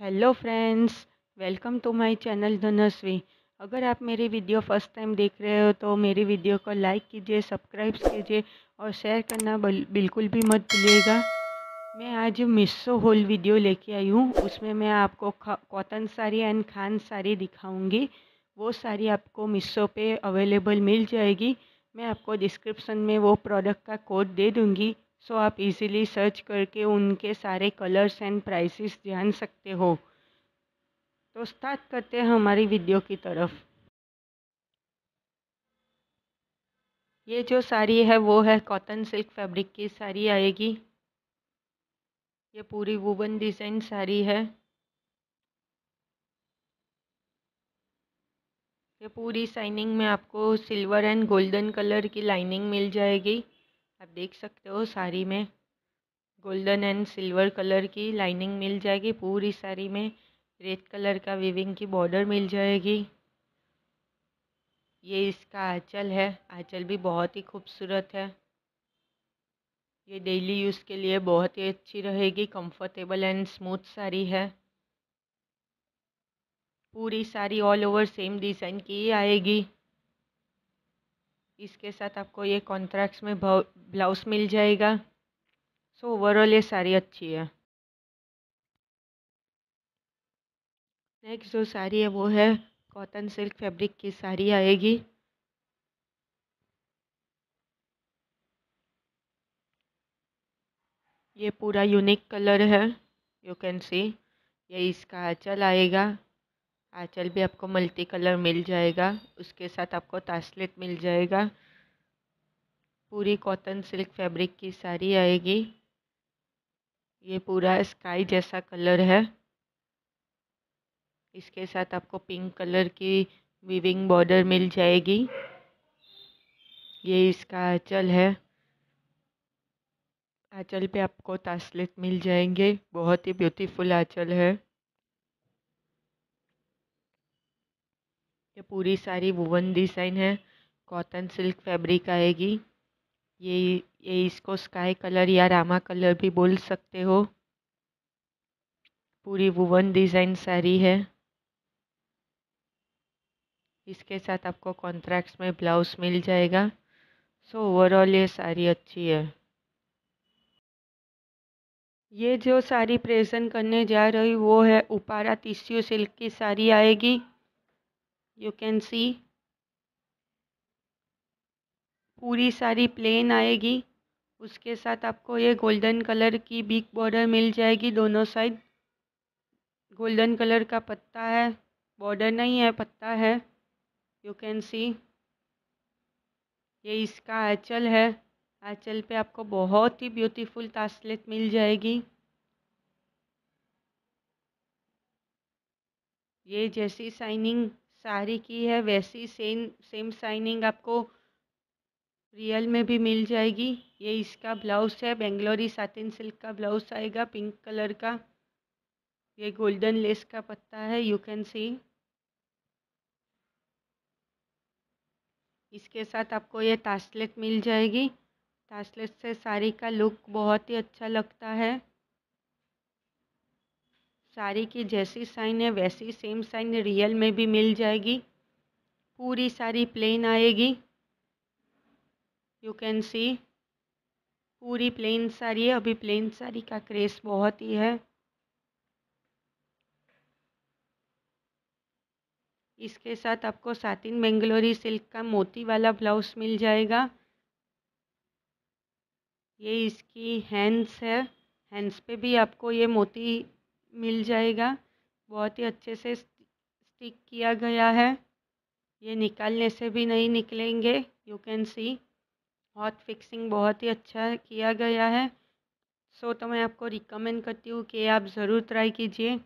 Hello friends welcome to my channel Dhanswi अगर आप मेरी वीडियो फ़र्स्ट टाइम देख रहे हो तो मेरी वीडियो को लाइक कीजिए सब्सक्राइब कीजिए और शेयर करना बिल्कुल भी मत भूलिएगा। मैं आज मिसो होल वीडियो लेके आई हूँ। उसमें मैं आपको कॉटन साड़ी एंड खान साड़ी दिखाऊँगी। वो साड़ी आपको मिसो पे अवेलेबल मिल जाएगी। मैं आपको डिस्क्रिप्शन में वो प्रोडक्ट का कोड दे दूँगी। सो आप इजीली सर्च करके उनके सारे कलर्स एंड प्राइसेस जान सकते हो। तो स्टार्ट करते हैं हमारी वीडियो की तरफ़। ये जो साड़ी है, वो है कॉटन सिल्क फैब्रिक की साड़ी आएगी। ये पूरी वुवन डिज़ाइन साड़ी है। ये पूरी साइनिंग में आपको सिल्वर एंड गोल्डन कलर की लाइनिंग मिल जाएगी। आप देख सकते हो साड़ी में गोल्डन एंड सिल्वर कलर की लाइनिंग मिल जाएगी, पूरी साड़ी में रेड कलर का विविंग की बॉर्डर मिल जाएगी। ये इसका आंचल है, आंचल भी बहुत ही खूबसूरत है। ये डेली यूज़ के लिए बहुत ही अच्छी रहेगी कंफर्टेबल एंड स्मूथ साड़ी है। पूरी sari all over same design की ही आएगी। इसके साथ आपको ये कॉन्ट्रैक्ट्स में ब्लाउज मिल जाएगा। सो ओवरऑल ये साड़ी अच्छी है। नेक्स्ट जो साड़ी है वो है कॉटन सिल्क फैब्रिक की साड़ी आएगी। ये पूरा यूनिक कलर है यू कैन सी ये इसका आंचल आएगा। आँचल भी आपको मल्टी कलर मिल जाएगा, उसके साथ आपको तासलेट मिल जाएगा। पूरी कॉटन सिल्क फैब्रिक की साड़ी आएगी। ये पूरा स्काई जैसा कलर है। इसके साथ आपको पिंक कलर की वीविंग बॉर्डर मिल जाएगी। ये इसका आँचल है। आँचल पे आपको तासलेट मिल जाएँगे। बहुत ही ब्यूटीफुल आँचल है। ये पूरी सारी वुवन डिज़ाइन है। कॉटन सिल्क फैब्रिक आएगी। ये ये इसको स्काई कलर या रामा कलर भी बोल सकते हो। पूरी वुवन डिज़ाइन साड़ी है। इसके साथ आपको कॉन्ट्रैक्ट्स में ब्लाउज मिल जाएगा। सो so, ओवरऑल ये साड़ी अच्छी है। ये जो साड़ी प्रेजेंट करने जा रही वो है उपारा टिश्यू सिल्क की साड़ी आएगी। यू कैन सी पूरी सारी प्लेन आएगी। उसके साथ आपको ये गोल्डन कलर की बिग बॉर्डर मिल जाएगी दोनों साइड गोल्डन कलर का पत्ता है। बॉर्डर नहीं है, पत्ता है। यू कैन सी ये इसका आँचल है। आँचल पे आपको बहुत ही ब्यूटीफुल तासलेट मिल जाएगी। ये जैसी शाइनिंग साड़ी की है, वैसी सेम सेम शाइनिंग आपको रियल में भी मिल जाएगी। ये इसका ब्लाउज है बेंगलोरी साटिन सिल्क का ब्लाउज आएगा पिंक कलर का। ये गोल्डन लेस का पत्ता है यू कैन सी इसके साथ आपको ये तासलेट मिल जाएगी। तासलेट से साड़ी का लुक बहुत ही अच्छा लगता है। साड़ी की जैसी साइन है, वैसी सेम साइन रियल में भी मिल जाएगी। पूरी साड़ी प्लेन आएगी। यू कैन सी पूरी प्लेन साड़ी है। अभी प्लेन साड़ी का क्रेस बहुत ही है। इसके साथ आपको सातिन बेंगलोरी सिल्क का मोती वाला ब्लाउज मिल जाएगा। ये इसकी हैंड्स है। हैंड्स पे भी आपको ये मोती मिल जाएगा। बहुत ही अच्छे से स्टिक किया गया है। ये निकालने से भी नहीं निकलेंगे you can see hot fixing बहुत ही अच्छा किया गया है। सो तो मैं आपको रिकमेंड करती हूँ कि आप ज़रूर ट्राई कीजिए।